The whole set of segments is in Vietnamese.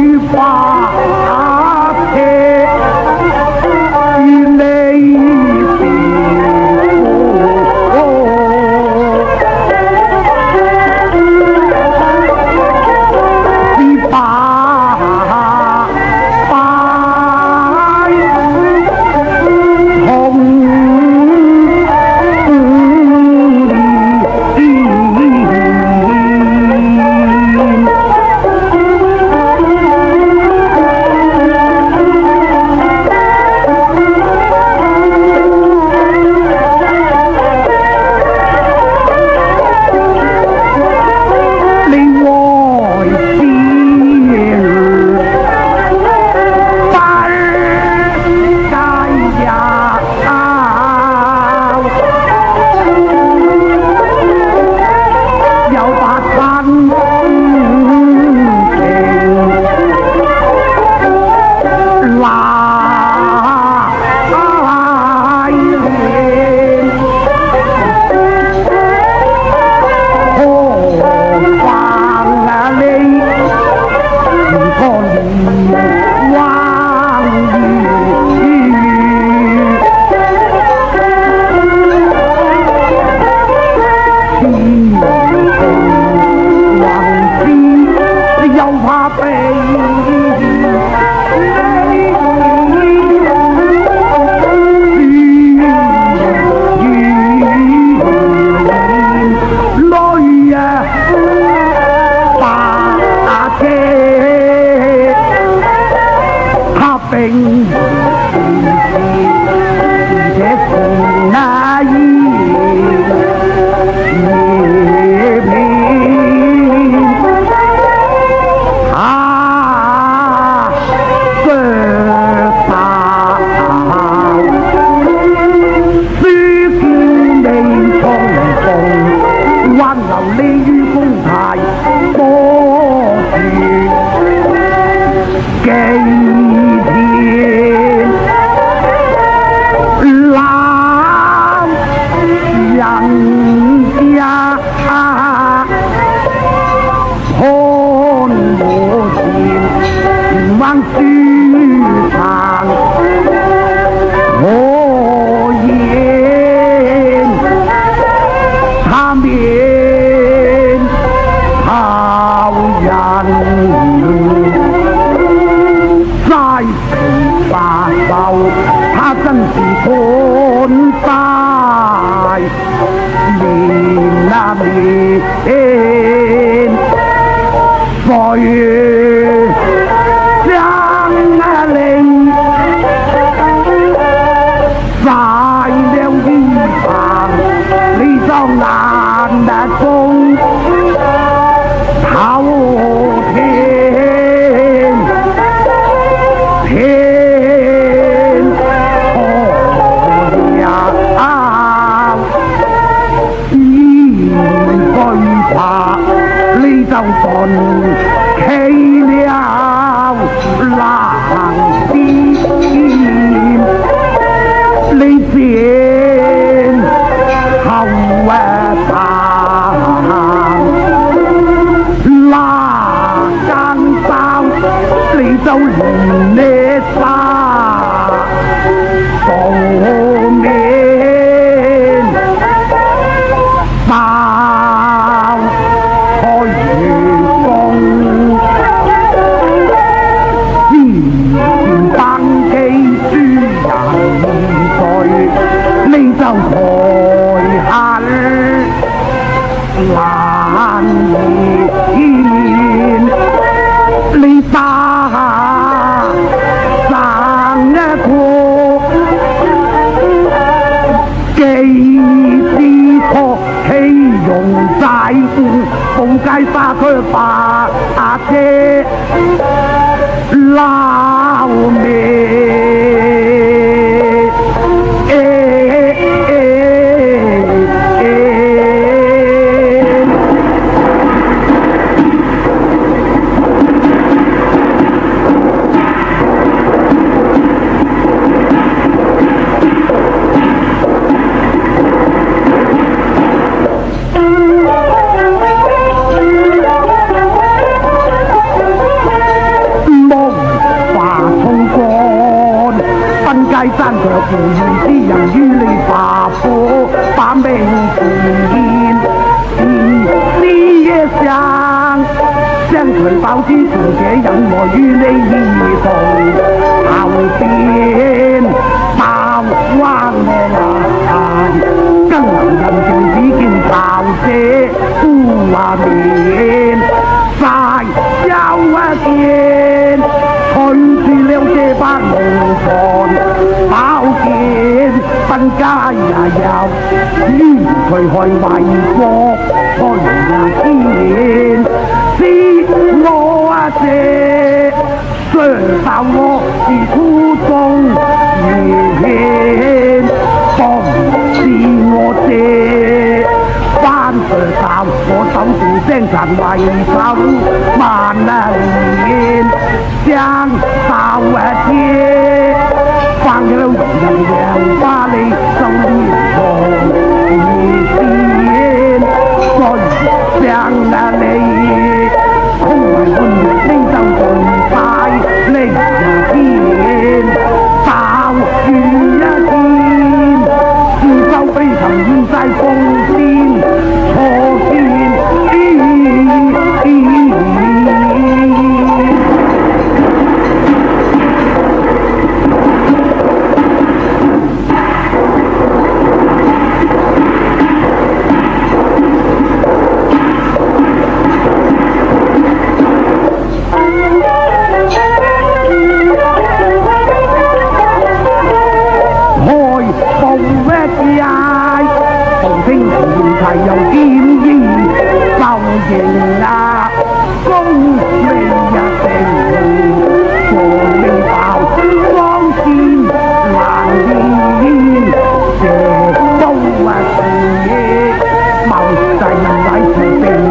雨花啊 shopping. 把腿把脚拉面。泰山长，扶摇之人于你发火，反被诛。天之也想，将传宝之从这引我与你义同后边。去為國看天，知我啊這雙手我是孤中如片，當是我這班上手，我手段精神為手萬能言，將手一貼，翻咗兩人兩巴你。向哪你。制乃是政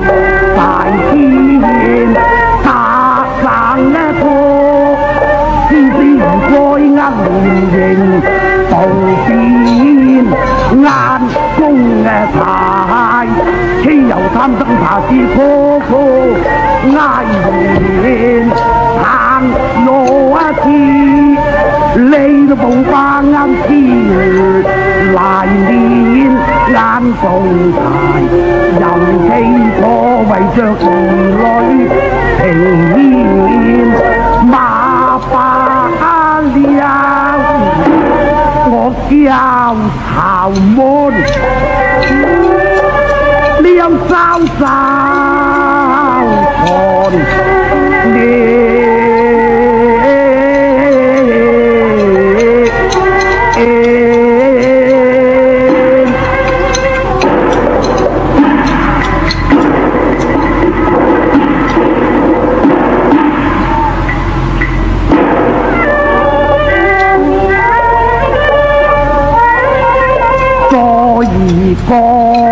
治大天願，殺生一個，知之唔該呃面認，道變眼公嘅太，豈有貪生怕死個個挨面行路一次，你都冇把啱知。lại đi yên lan cùng 你着儿女情面马化了，我叫曹门，你有招 fall.